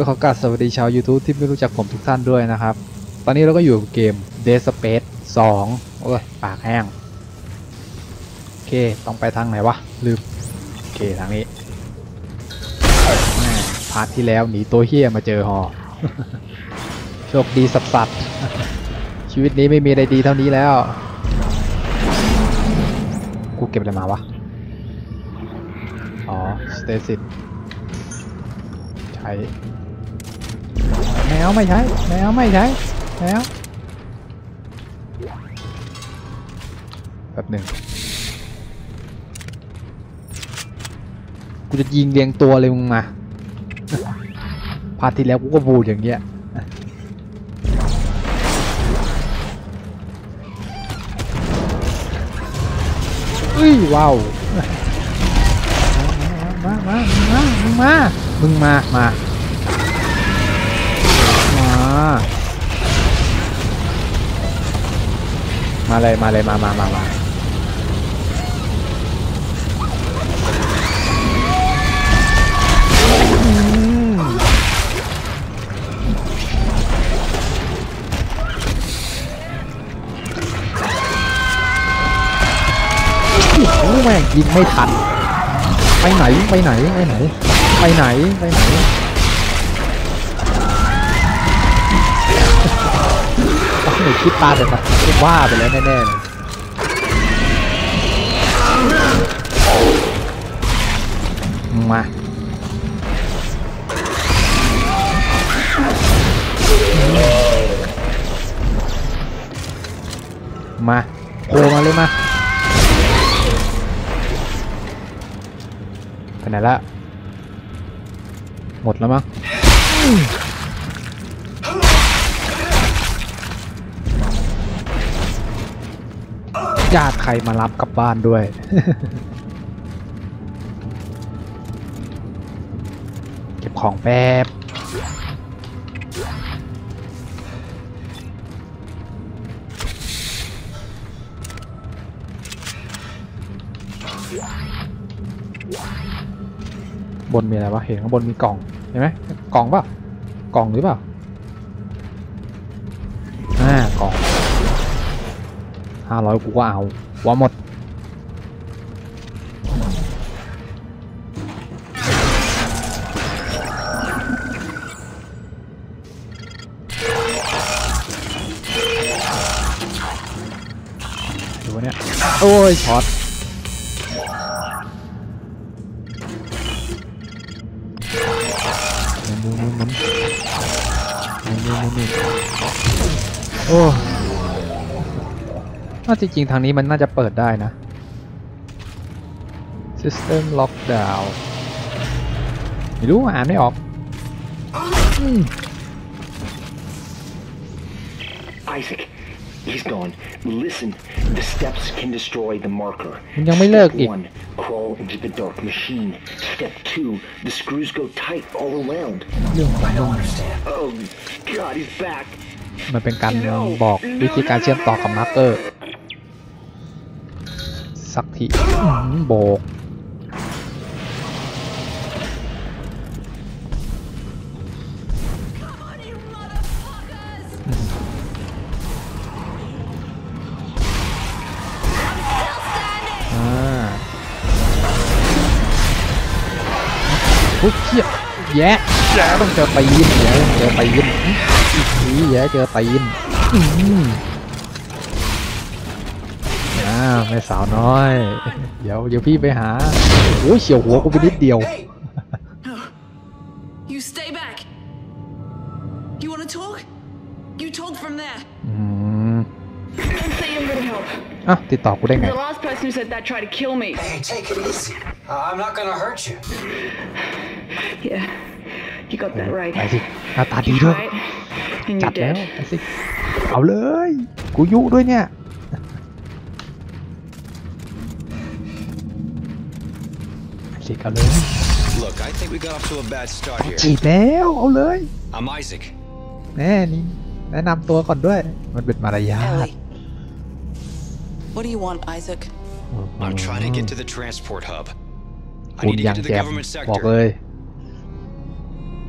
ก็ขอกราบสวัสดีชาว YouTube ที่ไม่รู้จักผมทุกท่านด้วยนะครับ ตอนนี้เราก็อยู่เกม Dead Space 2 โอ้ย ปากแห้ง โอเค ต้องไปทางไหนวะ ลืม โอเค ทางนี้พาร์ทที่แล้วหนีตัวเฮี้ยมาเจอหอ โชคดีสับสัตว์ชีวิตนี้ไม่มีอะไรดีเท่านี้แล้ว กูเก็บอะไรมาวะ อ๋อ สเตซิใช้ วไม่ใช้แมวไม่ใช้แมวแป๊บหนึ่งกูจะยิงเรียงตัวเลยมึงมาพาที่แล้วกูก็บูดอย่างเงี้ยอุ้ยว้าว มา มา มา มึงมา มึงมา มามา มาเลยมาเลยมามามามาโอ้แม่งยิงไม่ทัน ไปไหน ไปไหน ไปไหน ไปไหน ไปไหน นูคิดตาแต่แบบว่าไปแล้วแน่ๆเลยมามาโผล่มาเลยมาไปไหนละหมดแล้วมั้งาติใครมารับกลับบ้านด้วย เก็บของแป๊บบนมีอะไรวะ เห็นข้างบนมีกล่อง เห็นไหมกล่องเปล่ากล่องหรือเปล่า ห้าร้อยกูก็เอาว่าหมดดูวะเนี่ยโอ้ยช็อต จริงๆ ทางนี้มันน่าจะเปิดได้นะ System Lockdown ไม่รู้อ่านไม่ออกอืม Isaac, he's gone. Listen, the steps can destroy the marker. มันยังไม่เลิก Step อีก one, crawl into the dark machine. Step two, the screws go tight all around. เรื่องของมึง Oh, God, he's back. มันเป็นการบอกวิธีการเชื่อมต่อกับมาร์เกอร์ สักทีอื้อหือโบกอ่าปุ๊บเชี่ยแย่แย่ต้องเจอตีนแย่ต้องเจอตีนอีกทีแย่เจอตีนอืมอ่า แม่สาวน้อย เดี๋ยวเดี๋ยวพี่ไปหาโอ้ยเฉียวหัวกูไปนิดเดียว You stay back. You want to talk? You talk from there. อืม Don't say you're gonna help. อะติดต่อกูได้ไง The last person who said that tried to kill me. Hey, take it easy. Uh, I'm not gonna hurt you. Yeah, you got that right. ไปสิหน้าตาดี You ด้วย tried, and จั you're ดแล้ว dead. ไปสิเอาเลย กูยุด้วยเนี่ย สิเอาเลย Look, I think we got off to a bad start here. จีบแล้วเอาเลย I'm Isaac. แน่นี่แนะนำตัวก่อนด้วย มันเป็นมารยาท Ellie. What do you want, Isaac? I'm trying to get to the transport hub. I คุณ need to ยั get ง to แจ the ม government บอก sector. เลย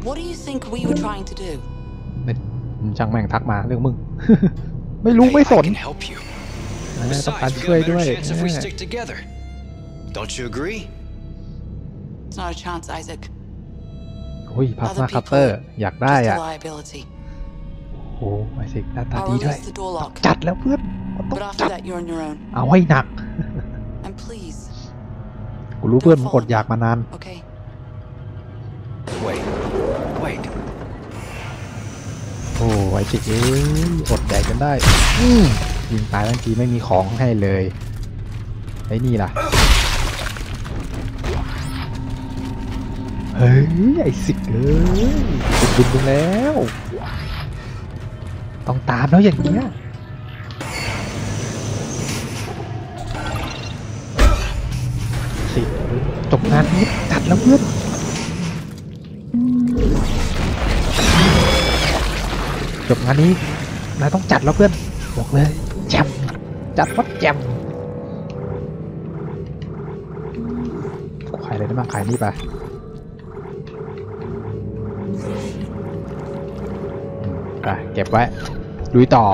What do you think we were trying to do? ไม่ช่างแม่งทักมาเรื่องมึง ไม่รู้ Hey, ไม่ส I น can help you. เออต้องการ Besides, we ช่วย got a ด้วย better chance if we เออ stick together. Don't you agree? It's not a chance, Isaac. โอ้ยพาส Other มาคัพเตอร์อยากได้ Just อะ a liability. โอ้ไอซิกหน้าตา I'll ดีด้วย release the door lock. จัดแล้วเพื่อนมันต้อง But จั after ด that, you're on your own. เอาให้หนัก And please, กูรู้เพื่อนมึงอดอยากมานาน okay? Wait. Wait. โอ้ไอซิกเอ้ยอดแดกกันได้อืมยิงตายทั้งทีไม่มีของให้เลยไอ้นี่ล่ะ เฮ้ย ไอซิกเอ้ยบุญบุญแล้ว ต้องตามแล้วอย่างเงี้ยสิจบงานนี้จัดแล้วเพื่อนจบงานนี้นายต้องจัดแล้วเพื่อนบอกเลยแจมจัดวัดแจมขายอะไรได้บ้างขายนี่ไป อืมไปเก็บไว้ลุยต่อ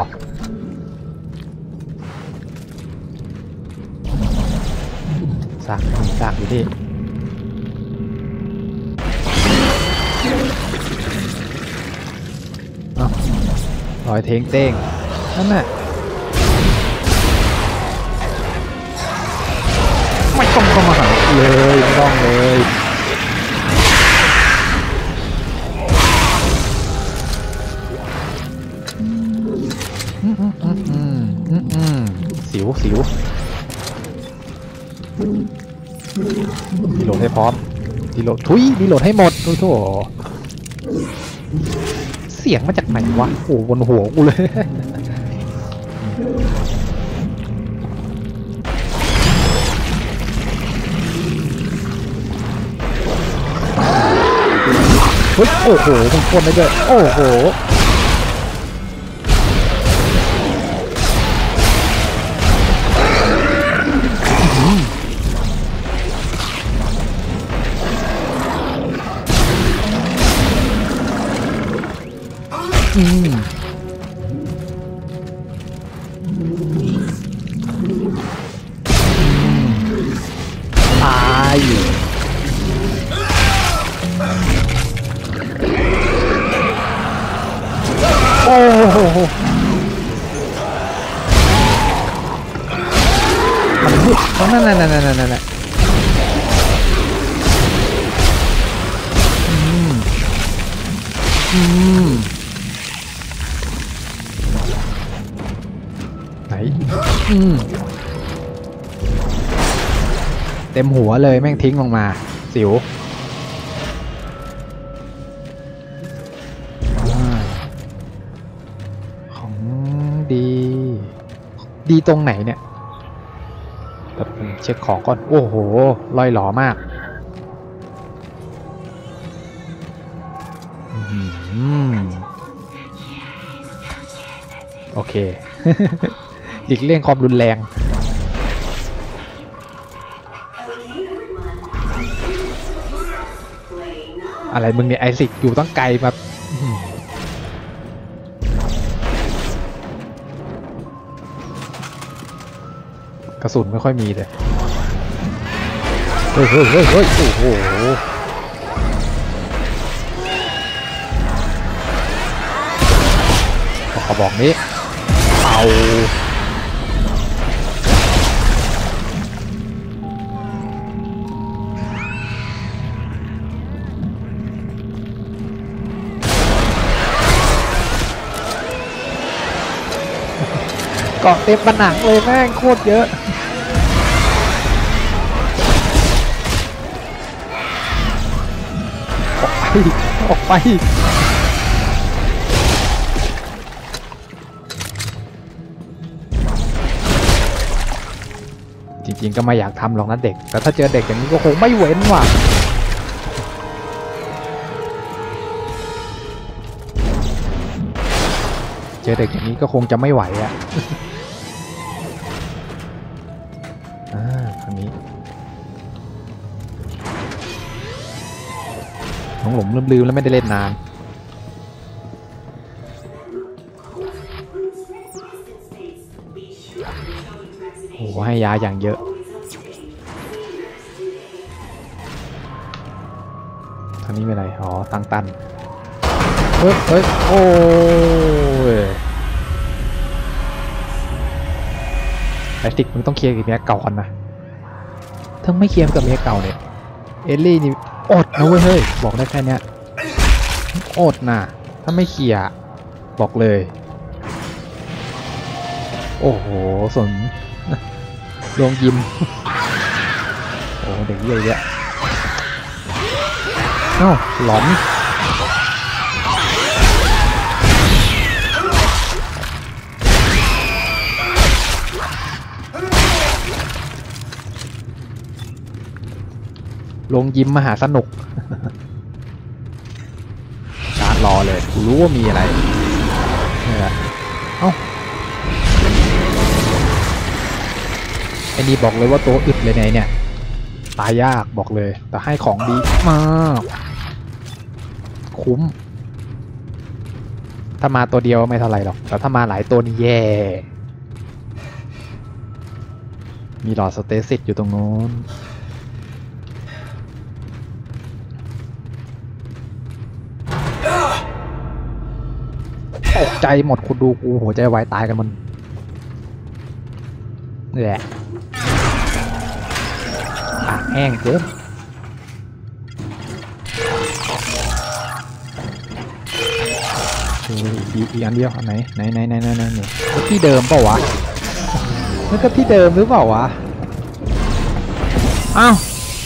สร้างสร้างอยู่ที่เอ้ารอยเทงเต้งนั่นน่ะไม่ต้องเข้ามาหาเลยไม่ต้องเลย สิวดีโหลดให้พร้อมดีโหลดทุยดีโหลดให้หมดโอ้โหเสียงมาจากไหนวะโอ้บนหัวกูเลยเฮ้ยโอ้โหมันพ่นได้ด้วยโอ้โห อื เต็มหัวเลยแม่งทิ้งลงมา สิวอของดี ดีตรงไหนเนี่ยแบบเช็คของก่อน โอ้โหลอยหลอมากโอเคหลีกเลี่ยงความรุนแรง อะไรมึงเนี่ยไอซิกอยู่ตั้งไกลมากระสุนไม่ค่อยมีเลย เฮ้ยเฮ้ยเฮ้ยเฮ้ยโอ้โห ขอบอกนี้ เอา เกาะเต็มผนังเลยแม่งโคตรเยอะออกไปออกไปจริงๆก็ไม่อยากทำหรอกนะเด็ก แต่ถ้าเจอเด็กอย่างนี้ก็คงไม่เว้นว่ะเจอเด็กอย่างนี้ก็คงจะไม่ไหวอะ หลงลืมลืมๆแล้วไม่ได้เล่นนานโอ้โหให้ยาอย่างเยอะ ทางนี้เป็นไร อ๋อ ตังตัน เฮ้ยเฮ้ยโอ้ยไอสติกมึงต้องเคลียร์กับเมียเก่าก่อนนะถ้าไม่เคลียร์กับเมียเก่าเนี่ย เอลลี่นี่ อดนะเว้ยเฮ้ยบอกได้แค่เนี้ยอดนะถ้าไม่เขี่ยบอกเลย โอ้โหสนลงยิมโอ้เด็กเยอะแยะเอ้าหลอน ลงยิมมหาสนุก การรอเลยกูรู้ว่ามีอะไรนี่แหละเอ้าไอ้นี่บอกเลยว่าตัวอึดเลยไงเนี่ยตายยากบอกเลย แต่ให้ของดีมากคุ้ม ถ้ามาตัวเดียวไม่เท่าไหร่หรอก แต่ถ้ามาหลายตัวนี่แย่ มีหลอดสเตซิสอยู่ตรงนู้น ใจหมดคุณดูกูหัวใจวายตายกันมันนี่แหละปากแห้งเกินอีกอีกอันเดียวอันไหนไหนไหนไหนไหนไหนที่เดิมเปล่าวะมันก็ที่เดิมหรือเปล่าวะ อ้าว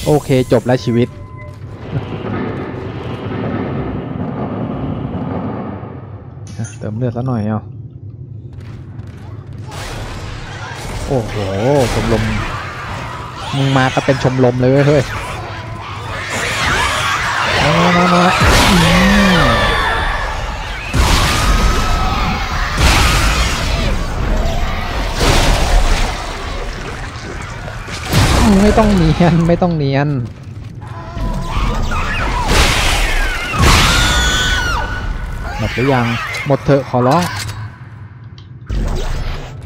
โอเคจบแล้วชีวิต อะ เลือดซะหน่อยเอาโอ้โหชมรมมึงมาก็เป็นชมรมเลยเว้ยเฮ้ยมามามามาอืมไม่ต้องเนียน ไม่ต้องเนียนหมดหรือยัง หมดเถอะขอร้อง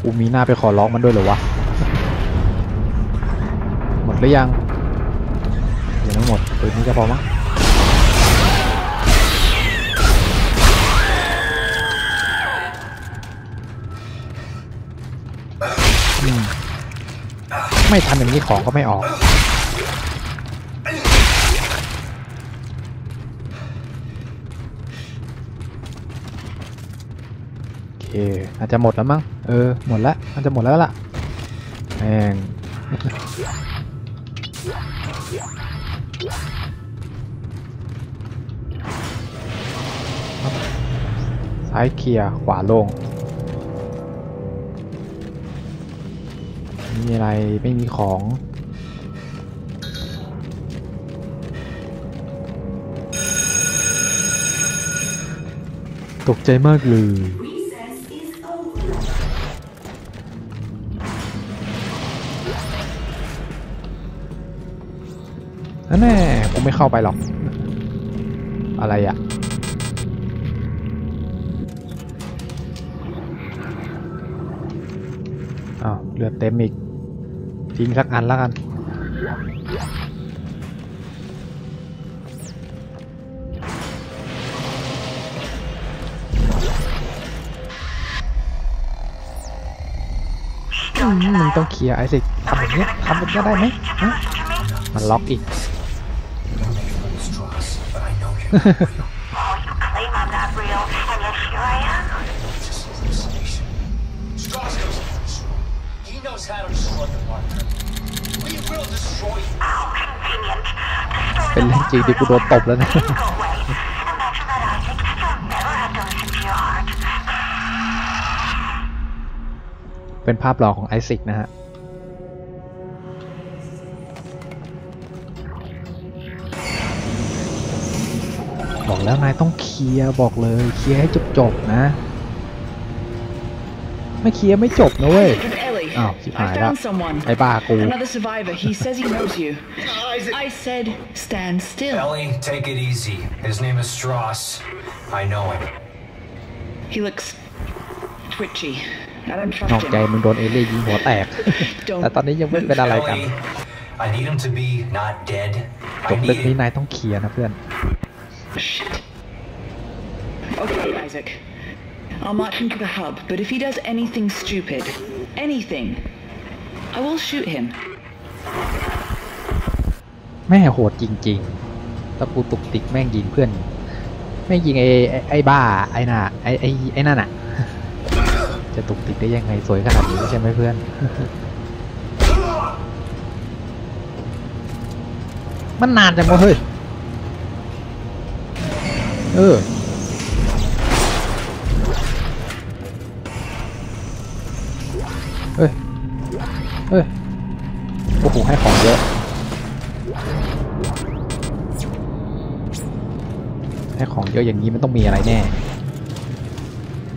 กูมีหน้าไปขอร้องมันด้วยเหรอวะ หมดหรือยัง ยังไม่หมดปืนนี้จะพอมั้งอืมไม่ทันอย่างนี้ของก็ไม่ออก อเคอาจจะหมดแล้วมั้ง เออ หมดแล้วอาจจะหมดแล้วล่ะแม่งซ้ายเคลียร์ ขวาลง มีอะไร ไม่มีของตกใจมากเลย นั่นแน่กูไม่เข้าไปหรอก อะไรอะอ้าวเลือดเต็มอีก ทิ้งสักอันแล้วกันอืมมึงต้องเคลียร์ไอ้สิทำแบบเนี้ยทำแบบเนี้ยได้ไหมฮะมันล็อกอีก เป็น the เรื่องจริงที่กูโดนตบแล้วนะ Go away. Imagine that, Isaac. You'll never have to listen to your heart. เป็นภาพหล่อของไอซิกนะฮะ บอกแล้วนายต้องเคลียร์บอกเลยเคลียร์ให้จบๆนะ ไม่เคลียร์ไม่จบนะเว้ย With Ellie. Oh, keep I my eye found out. someone. ไอ้บ้ากู Another survivor. He says he knows you. I said, stand still. Ellie, take it easy. His name is Strauss. I know him. He looks twitchy. I don't นอก trust ใจ him. มึงโดนเอเลี่ยนยิงหัวแตก แต่ตอนนี้ยังไม่เป็นอะไรกัน Ellie, I need him to be not dead. จ I บเรื่อง need นี้นายต้องเคลียร์นะเพื่อน Shit. Okay, Isaac. I'll march him to the hub, but if he does anything stupid, anything, I will shoot him. แม่โหดจริงๆตะปูตุกติกแม่งยิงเพื่อน แม่งยิงไอ้ไอ้ไอ้บ้าไอ้น่ะไอ้ไอ้ไอ้นั่นอะ จะตุกติกได้ยังไงสวยขนาดนี้ใช่ไหมเพื่อน มันนานจังวะเฮ้ย เออ เฮ้ย เฮ้ย โอ้โห ให้ของเยอะ ให้ของเยอะอย่างนี้มันต้องมีอะไรแน่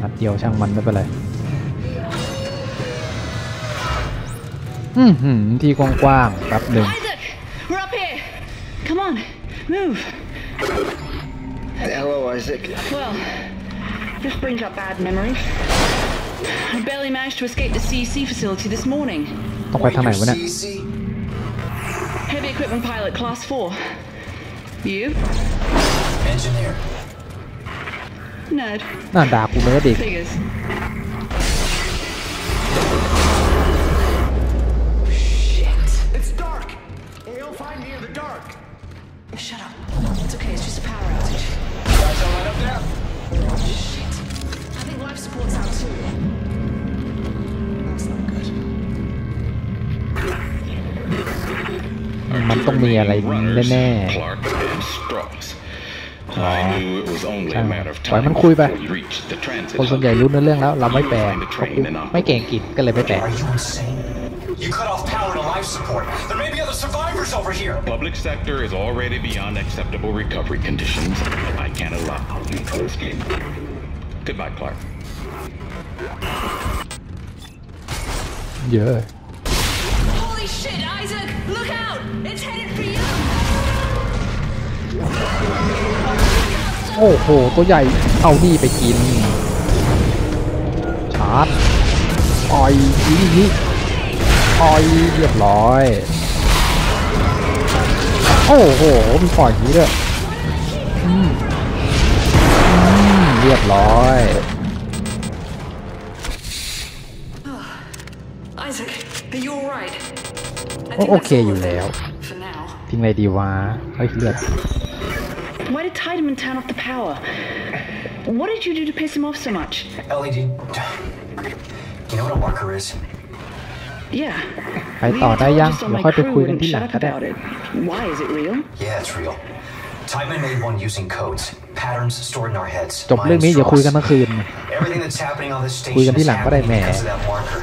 นัดเดียวช่างมันไม่เป็นไร อือหือที่กว้างๆแป๊บหนึ่ง Isaac! We're up here! Come on, move. Hello, Isaac. Well, this brings up bad memories. I barely managed to escape the CEC facility this morning. ต้องไปทางไหนวะเนี่ย CC? Heavy equipment pilot, class 4. You? Engineer. Nerd. น่าด่ากูเลยดิ Figures. It's dark. He'll find me in the dark. Shut up. It's okay, it's just a power outage. Guys all right up there? Shit. I think life support's out too. That's not good. มันต้องมีอะไรแน่ Clark and Strauss. I knew it was only a matter of ปล่อย time มันคุยไป before you reached the ๆ transit คนส่วนใหญ่ hub. รู้เนื้อเรื่องแล้ว เราไม่แปลเพราะกูไม่เก่งอังกฤษก็เลยไม่แปล Are you insane? You cut off power to life support. There may be other survivors over here. Public sector is already beyond acceptable recovery conditions. I can't allow you to escape. Goodbye, Clark. เยอะ Holy shit, Isaac! Look out! It's headed for you! โอ้โห ตัวใหญ่ เอานี่ไปกิน ชาร์จอ่อยอีนี่ อ่อยเรียบร้อย โอ้โห มีปล่อยอย่างนี้ด้วยอืมอืมเรียบร้อย Isaac, are you alright? I โอ think โอ that's เค all อยู่ of แล้ว them, For now. ทิ้งอะไรดีวะ เฮ้ยเลือด Why did Tiedemann turn off the power? What did you do to piss him off so much? Ellie, do you, you know what a marker is? Yeah. ไปต่อได้ยัง The เดี๋ยว intelligence on ค่อย my ไป crew คุยกัน wouldn't ที่หลั shut ง up ก็ได้ about it. Why is it real? Yeah, it's real. Timon made one using codes, patterns stored in our heads. จบเรื่องนี้อย่าคุยกันทั้งคืน Everything that's happening on this คุยกัน station ที่ is หลังก็ได้ happening แหม because of that marker.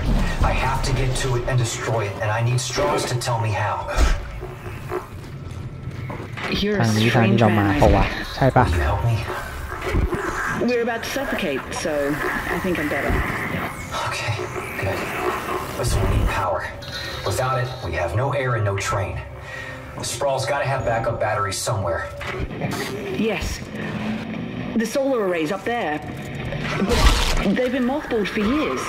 I have to get to it and destroy it, and I need Strauss to tell me how. You're ทาง a นี้ทางนี้ strange เรามา man, เพราะว่า Isaac. ใช่ปะ Will you help me? We're about to suffocate, so I think I'm better. Listen, we need power. Without it, we have no air and no train. Sprawl's gotta have backup batteries somewhere. Yes. The solar arrays up there. But they've been mothballed for years.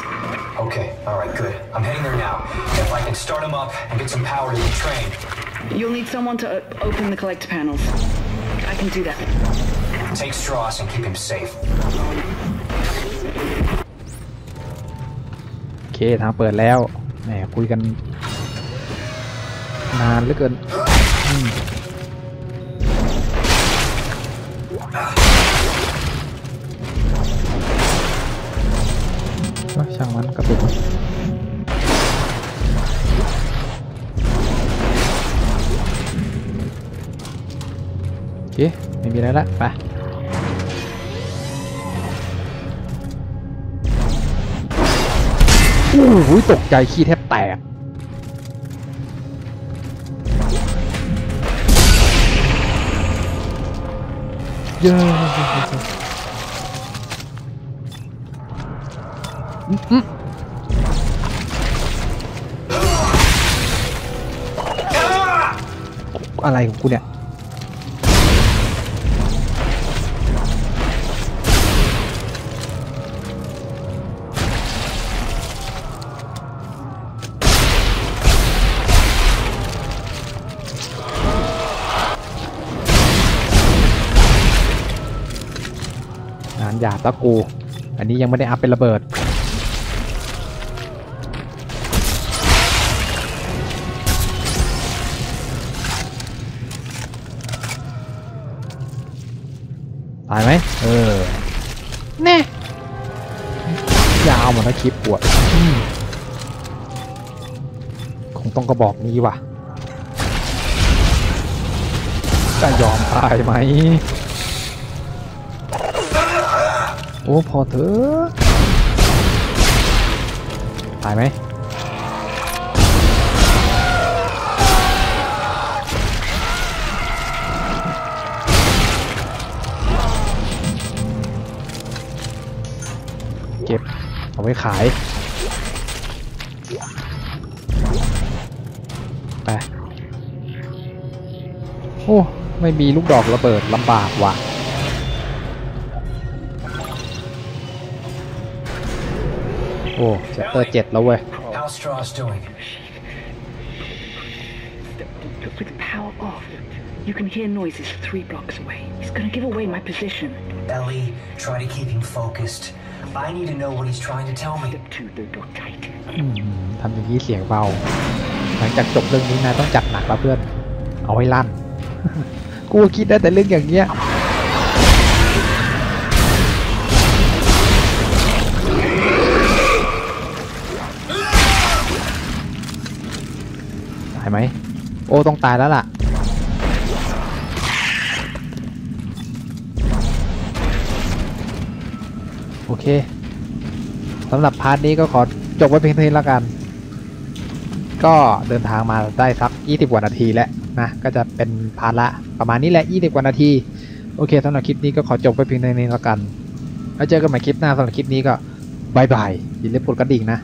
Okay, alright, good. I'm heading there now. If I can start them up and get some power to the train. You'll need someone to open the collector panels. I can do that. Take Strauss and keep him safe. เคทางเปิดแล้วแหมคุยกัน นานเหลือเกินช่างมันกระตุกโอเค ไม่มีอะไรละไป โอ้โหตกใจขี้แทบแตกเย้อะไรของกูเนี่ยานหยาบตะกู อันนี้ยังไม่ได้อัพเป็นระเบิด ตายไหม เออ แน่ ยาวเหมือนนะคลิปปวดอืมคงต้องกระบอกนี้ว่ะ จะยอมตายไหม โอ้พอเถอะตายไหมเก็บ เอาไว้ขาย ไป โอ้ ไม่มีลูกดอกระเบิดลำบากว่ะ โอ้เชปเตอร์เจ็ดแล้วเว้ย How's Strauss doing? With the power off, you can hear noises three blocks away. He's gonna give away my position. Ellie, try to keep him focused. I need to know what he's trying to tell me. Step two, the door tight. อืมทำอย่างนี้เสียงเบา หลังจากจบเรื่องนี้นายต้องจัดหนักแล้วเพื่อน เอาให้ลั่น กูคิดได้แต่เรื่องอย่างเงี้ยตาย ไหม โอ้ต้องตายแล้วล่ะ โอเคสำหรับ part นี้ก็ขอจบไว้เพียงเท่านี้แล้วกัน ก็เดินทางมาได้สัก 20 กว่านาทีแล้วนะ ก็จะเป็น part ละประมาณนี้แหละ 20 กว่านาที โอเคสำหรับคลิปนี้ก็ขอจบไว้เพียงเท่านี้แล้วกัน แล้วเจอกันใหม่คลิปหน้าสำหรับคลิปนี้ก็ bye bye อย่าลืมกดกระดิ่งนะ